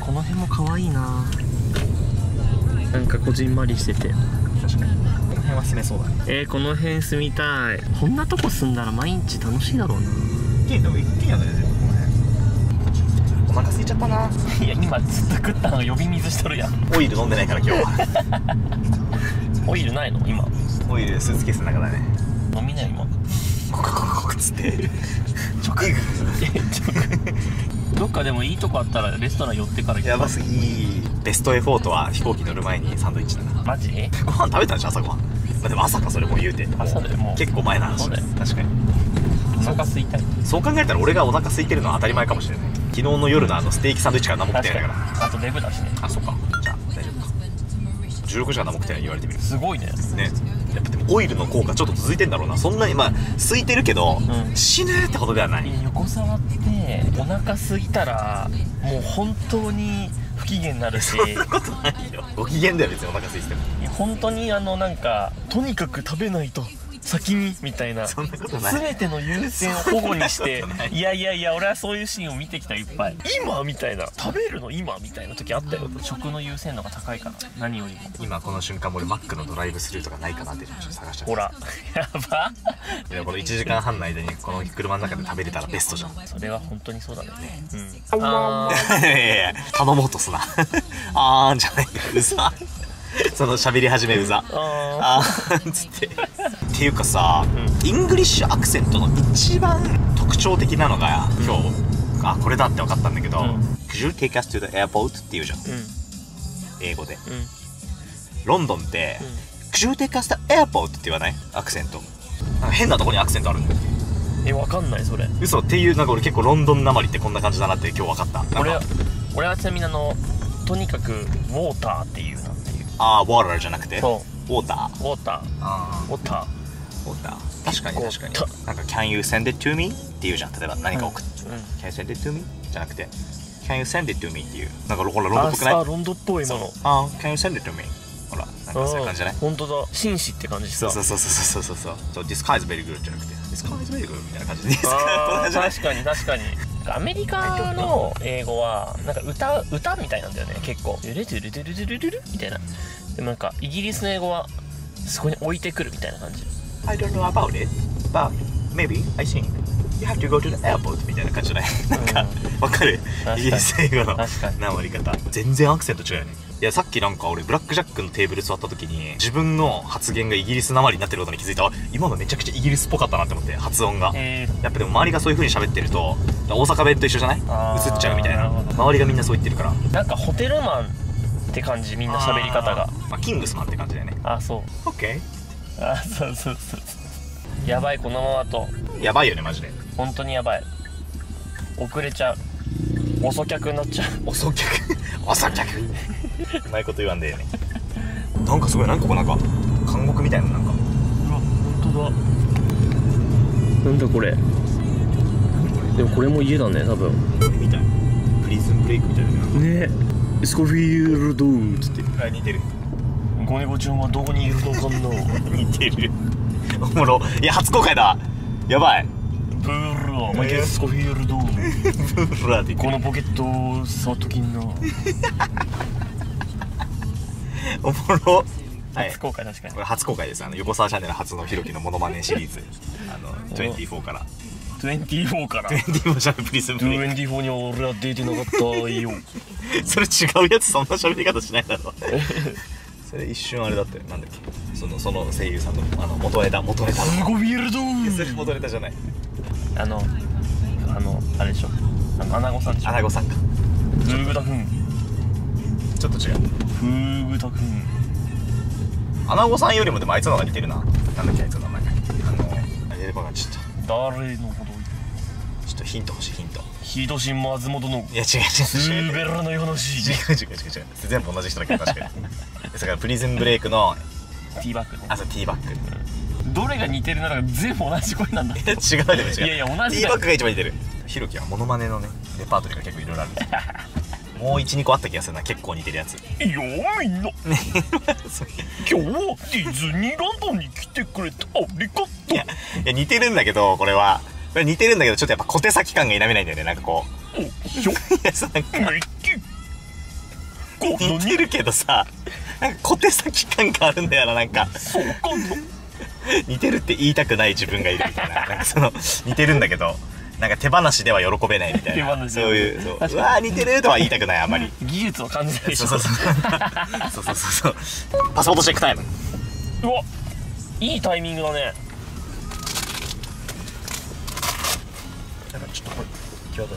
この辺も可愛いな。なんかこじんまりしてて。確かに。この辺は住めそうだね。えー、この辺住みたい。こんなとこ住んだら毎日楽しいだろうな。一軒でも一軒やね全部この辺。お腹空いちゃったな。いや今ずっと食ったの呼び水しとるやん。オイル飲んでないから今日は。オイルないの？今。オイルスーツケースの中だね。飲みなよ今コクコクコクっつって直どっかでもいいとこあったらレストラン寄ってから行くやばすぎベストエフォートは飛行機乗る前にサンドイッチだなマジご飯食べたんじゃん朝ごはん、まあ、でも朝かそれもう言うて朝だよもう結構前の話そうだ確かにお腹空いたいそう考えたら俺がお腹空いてるのは当たり前かもしれない昨日の夜のあのステーキサンドイッチから何も食ってないかかあとデブだしねあそっかじゃあ大丈夫か16時間何も食ってない言われてみるすごいねねやっぱでもオイルの効果ちょっと続いてんだろうな。そんなにまあ空いてるけど、うん。死ぬってことではない。横沢ってお腹空いたらもう本当に不機嫌になるし。そんなことないよ。ご機嫌だよ別にお腹空いてても。本当にあのなんかとにかく食べないと先にみたいな。全ての優先を保護にしてい。いやいやいや俺はそういうシーンを見てきたいっぱい。今みたいな。食べるの今みたいな時あったよ。食の優先度が高いから何よりも。今この瞬間も俺マックのドライブスルーとかないかなってちょっと探してほら。やば。いやこの1時間半の間にこの車の中で食べれたらベストじゃん。それは本当にそうだね。うん。あいやいやいや頼もうとすな。あーんじゃない。かうざ。その喋り始めうざ。ー。ああー。んっつってっていうかさ、 English accent の一番特徴的なのが今日あこれだって分かったんだけど「うん。Could you take us to the airport?」って言うじゃん。ーうん。英語で。うん。ロンドンって「Could you take us to the airport?」って言わない？アクセント。変なとこにアクセントあるんだよえわかんないそれ。嘘っていうなんか俺結構ロンドンなまりってこんな感じだなって今日分かった。俺は俺はちなみにあのとにかくウォーターっていうなっていう。ああウォーターじゃなくて？そウォーター。ウォーター。あウォーターウォーター確かに確かに。こなんか「Can you send it to me?」って言うじゃん例えば。何か送ってう。ん「Can you send it to me?」じゃなくて「Can you send it to me?」っていう。なんかほらロンドっぽくないあロンドンっぽい今の。あ「Can you send it to me?」ほらなんかそういう感じじゃない？本当だ。紳士って感じそうそうそうそうそうそうそう。Disguise very good じゃなくて。Disguise very good みたいな感じ。で確かに確かに。アメリカの英語はなんか歌歌みたいなんだよね結構「ルルルルルルルルルル」みたいな。でもなんかイギリスの英語はそこに置いてくるみたいな感じ I don't know about it but maybe I think you have to go to the airport みたいな感じじゃない？なんかわかる？確かに。イギリス英語の確かに。なまり方。全然アクセント違うよね。いやさっきなんか俺ブラックジャックのテーブル座った時に自分の発言がイギリスなまりになってることに気づいた。あ今のめちゃくちゃイギリスっぽかったなって思って発音が。えやっぱでも周りがそういう風に喋ってると大阪弁と一緒じゃない？あー。映っちゃうみたいな。なるほど。周りがみんなそう言ってるから。ー、なんかホテルマンって感じみんな喋り方が。まあ、キングスマンって感じだよね。あそう。OK あそうそうそうやばいこのままだと。やばいよねマジで。本当にやばい。遅れちゃう。遅客になっちゃう。遅客。遅客。うまいこと言わんでええね。なんかすごいなんかこうなんか監獄みたいななんか。うわ本当だ。なんだこれ。でもこれも家だね多分。みたい。プリズンブレイクみたいな。ね。スコフィールドーっつって。あ似てる子猫ちゃんはどこにいるのかな似てる。おもろ。いや初公開だ。やばい。プールはマイケル・スコフィールドーブラーって言って。このポケットを触っときんな。おもろ。はい。初公開確かに。これ初公開です。あの横澤チャンネル初のひろきのモノマネシリーズ。あの24から24から。24じゃんプリズンブレイ24には俺は出てなかったよ。ク それ違うやつそんな喋り方しないだろ それ一瞬あれだったよ。なんだっけ。そのその声優さんのあの元枝元枝スコフィールドそれー元枝じゃない。あのあのあれでしょ。あのアナゴさんでしょ。アナゴさんか。フーグタくんちょっと違う。フーグタくんアナゴさんよりもでもあいつの方が似てるな。なんだっけあいつの名前。あのあればがちょっと。誰のことちょっとヒント欲しいヒントヒドシン松本のいや違う違うス違う。違うーベラの話違う違う違う違う。全部同じ人だけど 確かに。だからプリズンブレイクのティーバッグねあそうティーバッグどれが似てるなら全部同じ声なんだ。い や違うでも違ういやいや同じティーバッグが一番似てる。ひろきはモノマネのねレパートリーが結構いろいろあるんですよ。もう12個あった気がするな結構似てるやつ。いやみんな。そう。今日はディズニーランドに来てくれてありがとう。いや似てるんだけどこれは似てるんだけどちょっとやっぱ小手先感が否めないんだよね。なんかこう。おひょ。いやなんか。似てるけどさ。なんか小手先感があるんだよななんか。そうわかんの似てるって言いたくない自分がいるみたいな。なんかその似てるんだけど。なんか手放しでは喜べないみたいな。手放しそういうそう。うわー似てるとは言いたくないあまり。技術を感じないでしょ。そうそうそう。そうそうそうそう。パスポートチェックタイム。うわいいタイミングだねこれ際ど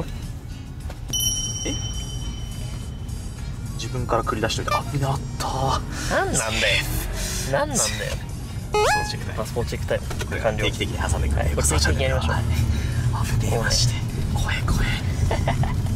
あれ？え？自分から繰り出しといて。あやったー。なんなんだよ。なんなんだよ。パスポートチェックタイム。完了。定期的に挟んでくれ定期的にやりましょう。はい危ねえ。マジで怖え怖え